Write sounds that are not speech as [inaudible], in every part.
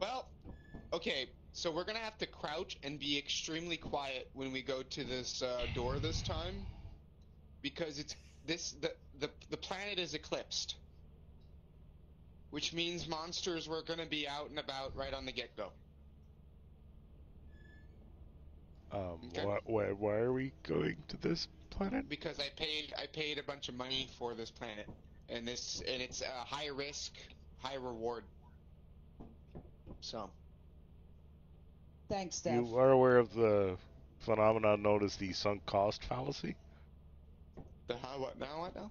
well, okay. So we're gonna have to crouch and be extremely quiet when we go to this uh, door this time, because it's this the the the planet is eclipsed, which means monsters were gonna be out and about right on the get go. Um, Okay. why, why, why are we going to this planet? because I paid I paid a bunch of money for this planet, and this and it's a high risk, high reward. So Thanks, Steph. You are aware of the phenomenon known as the sunk cost fallacy? the how what now what now?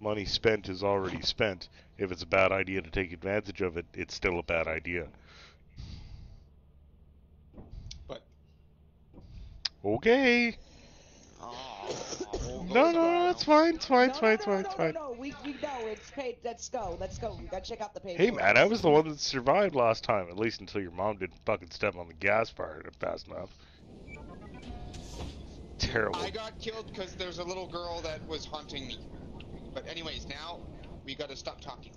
Money spent is already spent. If it's a bad idea to take advantage of it, it's still a bad idea. But Okay. No, no, no, it's fine, it's fine, it's fine, it's fine, no, it's no, fine. no, we, we know it's paid. Let's go. Let's go. We gotta check out the page. Hey man, I was the one that survived last time, at least until your mom didn't fucking step on the gas fire fast enough. Terrible. I got killed because there's a little girl that was haunting me. But anyways, now we gotta stop talking.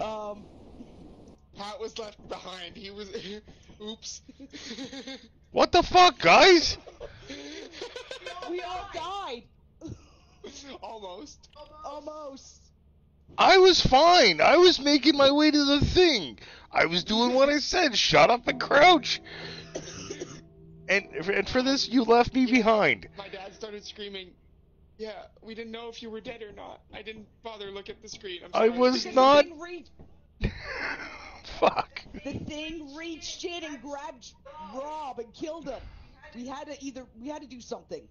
Um, Pat was left behind. He was. [laughs] Oops. [laughs] What the fuck, guys? we all died. Almost. Almost. I was fine. I was making my way to the thing. I was doing what I said. Shut up and crouch. And and for this, you left me behind. My dad started screaming. Yeah, we didn't know if you were dead or not. I didn't bother to look at the screen. I'm I was Because not- The thing, reached, Fuck. the thing reached in and grabbed Rob and killed him. We had to either we had to do something.